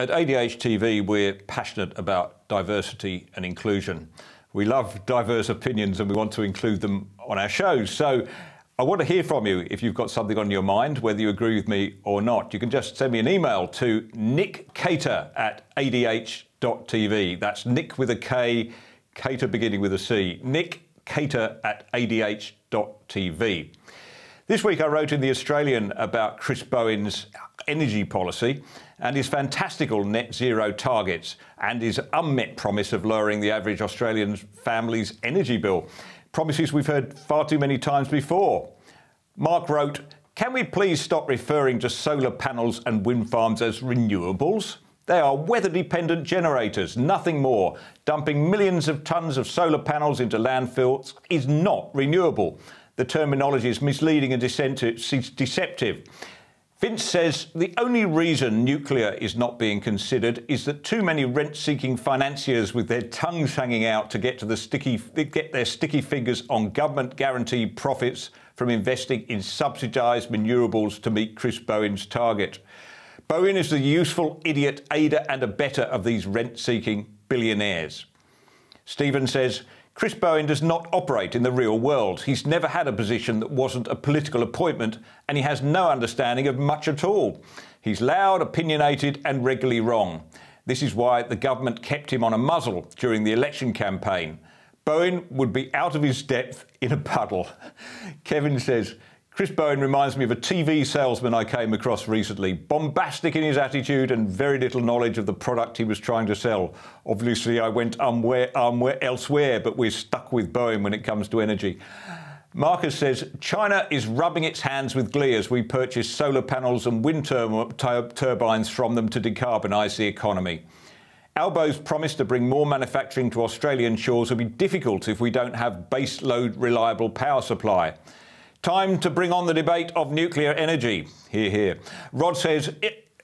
At ADH TV, we're passionate about diversity and inclusion. We love diverse opinions and we want to include them on our shows. So I want to hear from you if you've got something on your mind, whether you agree with me or not. You can just send me an email to nick cater at adh.tv. That's Nick with a K, Cater beginning with a C. Nick cater at adh.tv. This week I wrote in The Australian about Chris Bowen's energy policy and his fantastical net zero targets and his unmet promise of lowering the average Australian family's energy bill. Promises we've heard far too many times before. Mark wrote, Can we please stop referring to solar panels and wind farms as renewables? They are weather dependent generators, nothing more. Dumping millions of tonnes of solar panels into landfills is not renewable. The terminology is misleading and deceptive. Vince says the only reason nuclear is not being considered is that too many rent-seeking financiers with their tongues hanging out to get to the sticky get their sticky fingers on government guaranteed profits from investing in subsidised renewables to meet Chris Bowen's target. Bowen is the useful idiot aider and abettor of these rent-seeking billionaires. Stephen says Chris Bowen does not operate in the real world. He's never had a position that wasn't a political appointment, and he has no understanding of much at all. He's loud, opinionated, and regularly wrong. This is why the government kept him on a muzzle during the election campaign. Bowen would be out of his depth in a puddle. Kevin says, Chris Bowen reminds me of a TV salesman I came across recently, bombastic in his attitude and very little knowledge of the product he was trying to sell. Obviously, I went umwhere, umwhere elsewhere, but we're stuck with Bowen when it comes to energy. Marcus says China is rubbing its hands with glee as we purchase solar panels and wind tur turbines from them to decarbonise the economy. Albo's promise to bring more manufacturing to Australian shores will be difficult if we don't have base load reliable power supply. Time to bring on the debate of nuclear energy. Hear, hear. Rod says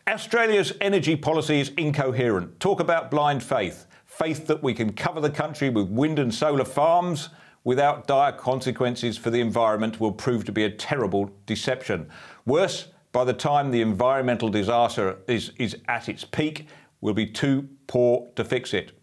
Australia's energy policy is incoherent. Talk about blind faith. Faith that we can cover the country with wind and solar farms without dire consequences for the environment will prove to be a terrible deception. Worse, by the time the environmental disaster is, is at its peak, we'll be too poor to fix it.